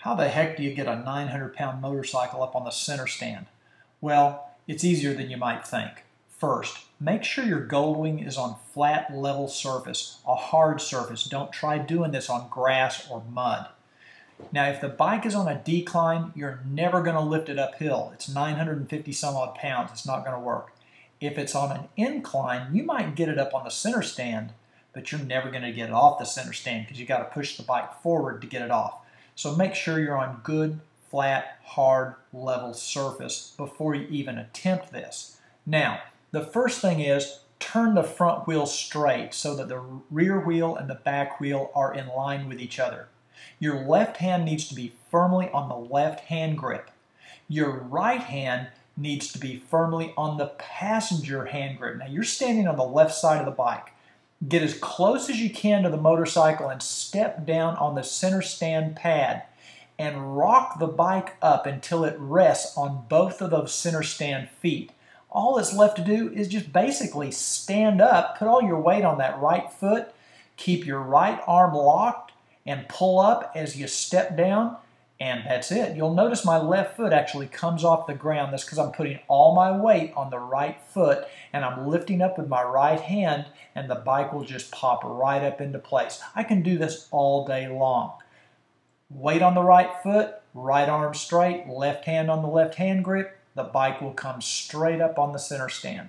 How the heck do you get a 900 pound motorcycle up on the center stand? Well, it's easier than you might think. First, make sure your Goldwing is on flat, level surface, a hard surface. Don't try doing this on grass or mud. Now, if the bike is on a decline, you're never going to lift it uphill. It's 950 some odd pounds. It's not going to work. If it's on an incline, you might get it up on the center stand, but you're never going to get it off the center stand because you got to push the bike forward to get it off. So make sure you're on good, flat, hard, level surface before you even attempt this. Now, the first thing is turn the front wheel straight so that the rear wheel and the back wheel are in line with each other. Your left hand needs to be firmly on the left hand grip. Your right hand needs to be firmly on the passenger hand grip. Now you're standing on the left side of the bike. Get as close as you can to the motorcycle and step down on the center stand pad and rock the bike up until it rests on both of those center stand feet. All that's left to do is just basically stand up, put all your weight on that right foot, keep your right arm locked, and pull up as you step down and that's it. You'll notice my left foot actually comes off the ground. That's because I'm putting all my weight on the right foot and I'm lifting up with my right hand and the bike will just pop right up into place. I can do this all day long. Weight on the right foot, right arm straight, left hand on the left hand grip, the bike will come straight up on the center stand.